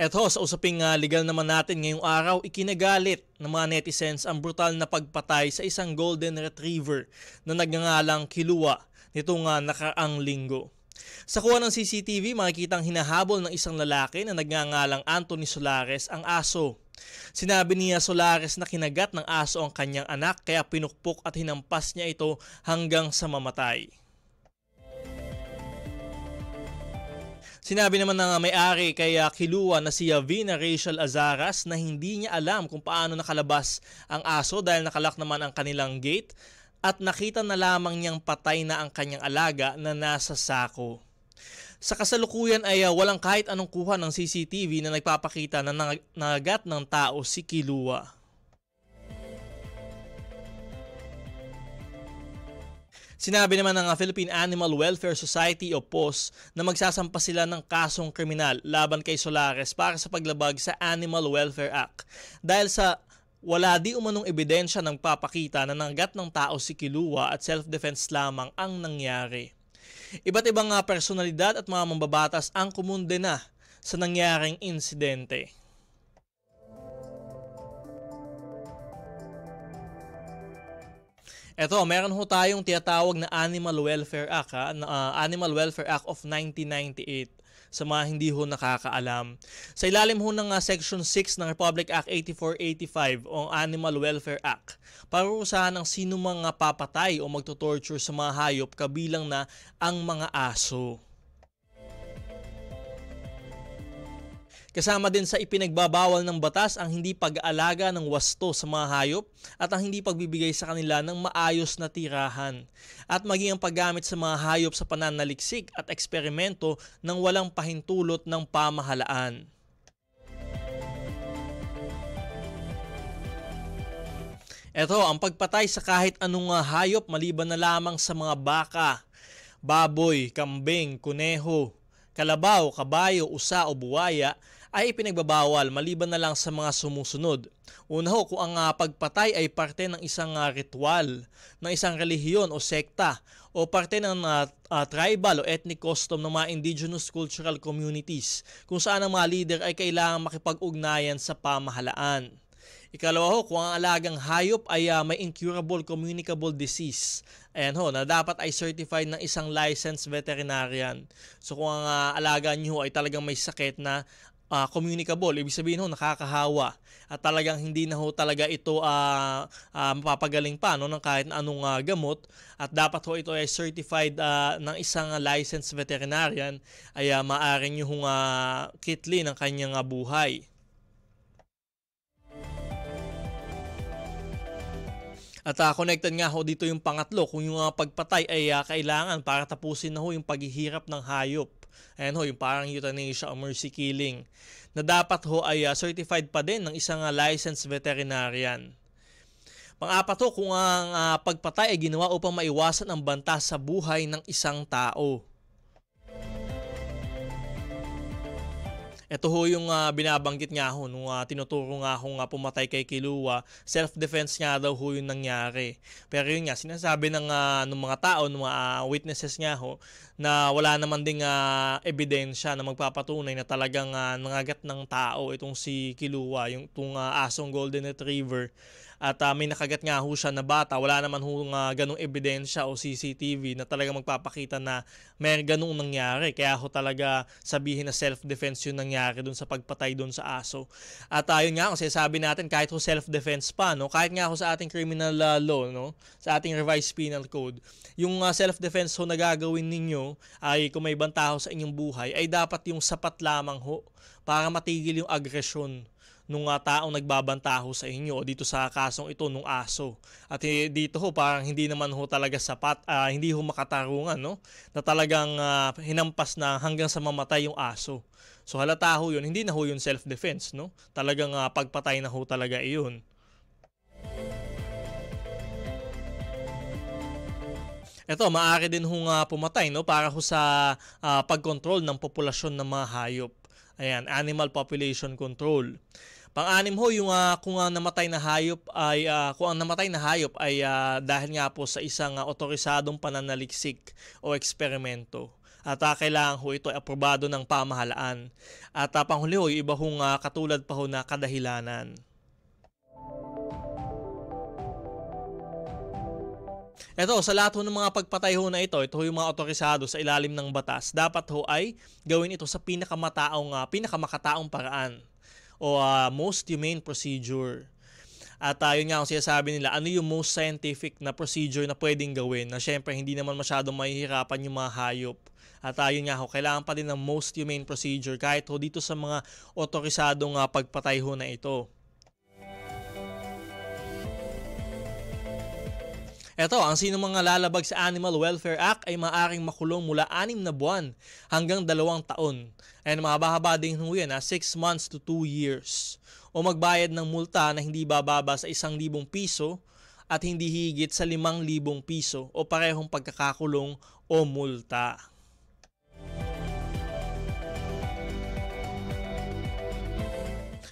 Eto, sa usaping uh, legal naman natin ngayong araw, ikinagalit ng mga netizens ang brutal na pagpatay sa isang golden retriever na nagngangalang Kilua nitong uh, nakaraang linggo. Sa kuha ng CCTV, makikitang hinahabol ng isang lalaki na nagngangalang Anthony Solares ang aso. Sinabi niya Solares na kinagat ng aso ang kanyang anak kaya pinukpok at hinampas niya ito hanggang sa mamatay. Sinabi naman ng may-ari kay uh, Kilua na si Vina Rachel Azaras na hindi niya alam kung paano nakalabas ang aso dahil nakalak naman ang kanilang gate at nakita na lamang niyang patay na ang kanyang alaga na nasa sako. Sa kasalukuyan ay uh, walang kahit anong kuha ng CCTV na nagpapakita na nagagat ng tao si Kilua. Sinabi naman ng Philippine Animal Welfare Society o POS na magsasampa sila ng kasong kriminal laban kay Solares para sa paglabag sa Animal Welfare Act dahil sa wala di umanong ebidensya ng papakita na nanggat ng tao si Kilua at self-defense lamang ang nangyari. Iba't ibang personalidad at mga mambabatas ang kumunde na sa nangyaring insidente. Ito, meron ho tayong tinatawag na Animal Welfare Act, ha? Uh, Animal Welfare Act of 1998 sa mga hindi ho nakakaalam. Sa ilalim ho ng uh, Section 6 ng Republic Act 8485 o Animal Welfare Act, parurusahan ng sino mga papatay o magtutorture sa mga hayop kabilang na ang mga aso. Kasama din sa ipinagbabawal ng batas ang hindi pag-aalaga ng wasto sa mga hayop at ang hindi pagbibigay sa kanila ng maayos na tirahan at maging ang paggamit sa mga hayop sa pananaliksik at eksperimento ng walang pahintulot ng pamahalaan. Ito, ang pagpatay sa kahit anong hayop maliban na lamang sa mga baka, baboy, kambing, kuneho, kalabaw, kabayo, usa o buwaya ay ipinagbabawal maliban na lang sa mga sumusunod. Una ho, kung ang uh, pagpatay ay parte ng isang uh, ritual, ng isang relihiyon o sekta, o parte ng uh, uh, tribal o ethnic custom ng mga indigenous cultural communities, kung saan ang mga leader ay kailangang makipag-ugnayan sa pamahalaan. Ikalawa ho, kung ang alagang hayop ay uh, may incurable communicable disease, ayan ho, na dapat ay certified ng isang licensed veterinarian. So kung ang uh, alaga nyo ay talagang may sakit na uh, communicable, ibig sabihin ho, nakakahawa. At talagang hindi na ho talaga ito uh, uh, mapapagaling pa no, ng kahit anong uh, gamot. At dapat ho ito ay certified uh, ng isang licensed veterinarian. Ay uh, maaari nyo hong uh, kitli ng kanyang uh, buhay. At uh, connected nga ho dito yung pangatlo, kung yung uh, pagpatay ay uh, kailangan para tapusin na ho yung paghihirap ng hayop. Ayan ho, yung parang euthanasia o mercy killing. Na dapat ho ay uh, certified pa din ng isang uh, licensed veterinarian. Pang-apat ho, kung ang uh, pagpatay ay ginawa upang maiwasan ang banta sa buhay ng isang tao. Ito ho yung uh, binabanggit nga ho nung uh, tinuturo nga ho nga pumatay kay Kilua. Self-defense nga daw ho yung nangyari. Pero yun nga, sinasabi ng, uh, ng mga tao, ng mga uh, witnesses nga ho, na wala naman ding uh, ebidensya na magpapatunay na talagang uh, nangagat ng tao itong si Kilua, yung itong uh, asong golden retriever. At uh, may nakagat nga ho siya na bata. Wala naman ho uh, ganong ebidensya o CCTV na talaga magpapakita na may ganong nangyari. Kaya ho talaga sabihin na self-defense yung nangyari dun sa pagpatay dun sa aso. At uh, nga, kasi sabi natin kahit ho self-defense pa, no, kahit nga ho sa ating criminal uh, law, no, sa ating revised penal code, yung uh, self-defense ho na gagawin ninyo ay kung may banta ho sa inyong buhay, ay dapat yung sapat lamang ho para matigil yung aggression nung uh, taong nagbabanta ho sa inyo dito sa kasong ito nung aso. At eh, dito ho parang hindi naman ho talaga sapat, uh, hindi ho makatarungan no? Na talagang uh, hinampas na hanggang sa mamatay yung aso. So halata ho yun, hindi na ho yun self-defense no? Talagang uh, pagpatay na ho talaga iyon. Ito, maaari din hong uh, pumatay no para ho sa uh, pagkontrol ng populasyon ng mga hayop. Ayan, animal population control. Pang-anim ho, yung uh, kung ang namatay na hayop ay uh, kung ang namatay na hayop ay uh, dahil nga po sa isang uh, otorisadong pananaliksik o eksperimento. at uh, kailangan ho ito ay aprobado ng pamahalaan. At uh, panghuli ho, yung iba hong uh, katulad pa ho na kadahilanan. Ito, sa lahat ho ng mga pagpatay ho na ito, ito ho yung mga otorisado sa ilalim ng batas, dapat ho ay gawin ito sa pinakamataong, uh, pinakamakataong paraan o uh, most humane procedure. At uh, yun nga ang sinasabi nila, ano yung most scientific na procedure na pwedeng gawin na syempre hindi naman masyadong mahihirapan yung mga hayop. At uh, yun nga ho, kailangan pa din ng most humane procedure kahit ho dito sa mga otorisadong uh, pagpatay ho na ito. Ito, ang sino mga lalabag sa Animal Welfare Act ay maaaring makulong mula 6 na buwan hanggang 2 taon. And mahaba-haba din ho yan, 6 months to 2 years. O magbayad ng multa na hindi bababa sa 1,000 piso at hindi higit sa 5,000 piso o parehong pagkakakulong o multa.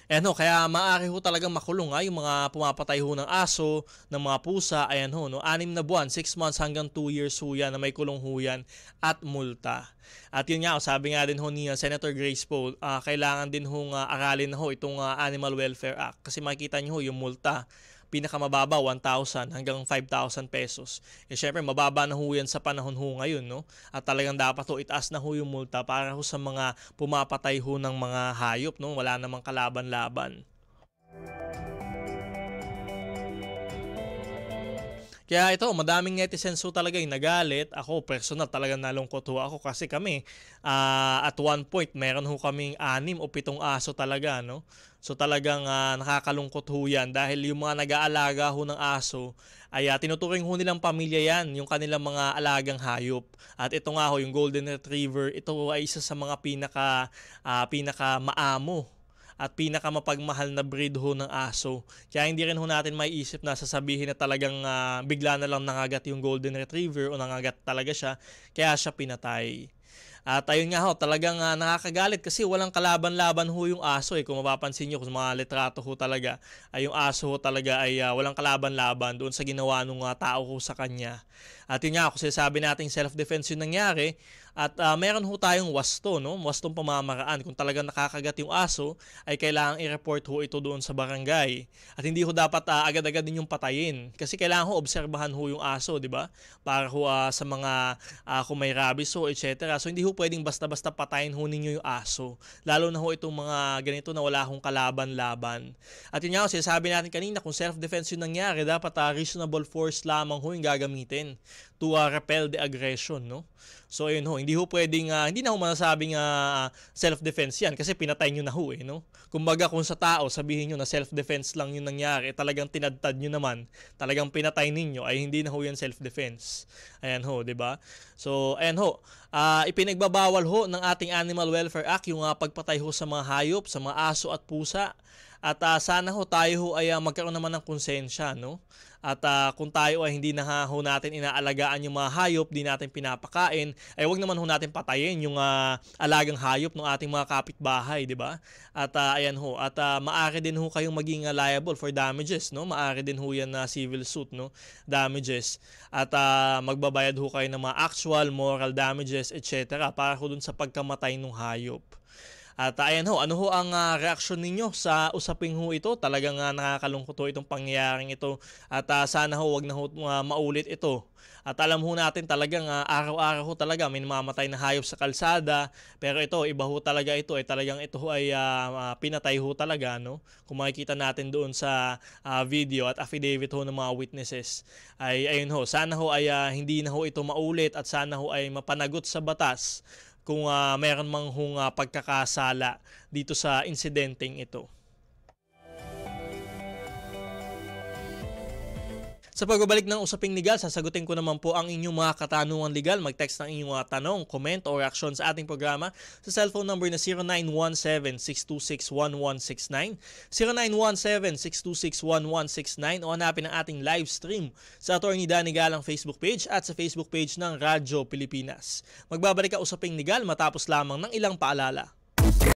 Ayan ho, kaya maaari ho talagang makulong ha, yung mga pumapatay ho ng aso, ng mga pusa, ayan ho, no, anim na buwan, 6 months hanggang 2 years ho yan na may kulong ho yan at multa. At yun nga, sabi nga din ho ni uh, Senator Grace Poe, uh, kailangan din ho uh, aralin ho itong uh, Animal Welfare Act kasi makikita nyo ho yung multa pinakamababa 1,000 hanggang 5,000 pesos. Eh syempre mababa na ho yan sa panahon ho ngayon no. At talagang dapat ho itaas na ho yung multa para ho sa mga pumapatay ho ng mga hayop no. Wala namang kalaban-laban. Kaya ito, madaming netizens ho talaga yung nagalit. Ako, personal, talagang nalungkot ho ako kasi kami, uh, at one point, meron ho kaming anim o pitong aso talaga, no? So talagang uh, nakakalungkot ho yan dahil yung mga nag-aalaga ho ng aso, ay uh, tinuturing ho nilang pamilya yan, yung kanilang mga alagang hayop. At ito nga ho, yung Golden Retriever, ito ay isa sa mga pinaka, uh, pinaka maamo at pinakamapagmahal na breed ho ng aso. Kaya hindi rin ho natin maiisip na sasabihin na talagang uh, bigla na lang nangagat yung golden retriever o nangagat talaga siya kaya siya pinatay. At ayun nga ho, talagang uh, nakakagalit kasi walang kalaban-laban ho yung aso eh. Kung mapapansin nyo, kung mga litrato ho talaga, ay yung aso ho talaga ay uh, walang kalaban-laban doon sa ginawa ng uh, tao ho sa kanya. At yun nga, kung sinasabi natin self-defense yung nangyari, at uh, meron ho tayong wasto, no? wastong pamamaraan. Kung talagang nakakagat yung aso, ay kailangan i-report ho ito doon sa barangay. At hindi ho dapat uh, agad-agad din yung patayin. Kasi kailangan ho obserbahan ho yung aso, di ba? Para ho uh, sa mga uh, kung may rabies ho, etc. So hindi ho pwedeng basta-basta patayin ho ninyo yung aso. Lalo na ho itong mga ganito na wala hong kalaban-laban. At yun nga, sinasabi natin kanina, kung self-defense yung nangyari, dapat uh, reasonable force lamang ho yung gagamitin to uh, repel the aggression, no? So ayun ho, hindi ho pwedeng uh, hindi na ho masasabing uh, self-defense 'yan kasi pinatay niyo na ho eh, no? Kumbaga kung sa tao sabihin niyo na self-defense lang 'yung nangyari, talagang tinadtad niyo naman, talagang pinatay ninyo ay hindi na ho 'yan self-defense. Ayan ho, 'di ba? So ayan ho, uh, ipinagbabawal ho ng ating Animal Welfare Act yung uh, pagpatay ho sa mga hayop, sa mga aso at pusa. At uh, sana ho tayo ho ay uh, magkaroon naman ng konsensya, no? At uh, kung tayo ay hindi na ho natin inaalagaan yung mga hayop, di natin pinapakain, ay wag naman ho natin patayin yung uh, alagang hayop ng ating mga kapitbahay, di ba? At uh, ayan ho, at uh, maaari din ho kayong maging uh, liable for damages, no? Maaari din ho yan na uh, civil suit, no? Damages. At uh, magbabayad ho kayo ng mga actual moral damages, etc. para ho dun sa pagkamatay ng hayop. At ayan ho, ano ho ang uh, reaksyon ninyo sa usaping ho ito? Talagang uh, nakakalungkot ho itong pangyayaring ito. At uh, sana ho, wag na ho uh, maulit ito. At alam ho natin talagang uh, araw-araw ho talaga may namamatay na hayop sa kalsada. Pero ito, iba ho talaga ito. Eh, talagang ito ho ay uh, pinatay ho talaga. No? Kung makikita natin doon sa uh, video at affidavit ho ng mga witnesses. Ay ayun ho, sana ho ay uh, hindi na ho ito maulit at sana ho ay mapanagot sa batas kung uh, meron mang hong uh, pagkakasala dito sa insidenteng ito. Sa pagbabalik ng usaping legal, sasagutin ko naman po ang inyong mga katanungan legal. Mag-text ng inyong mga tanong, comment o reaction sa ating programa sa cellphone number na 0917-626-1169, 0917-626-1169 o hanapin ang ating live stream sa Attorney Danny Galang Facebook page at sa Facebook page ng Radyo Pilipinas. Magbabalik ang usaping legal matapos lamang ng ilang paalala.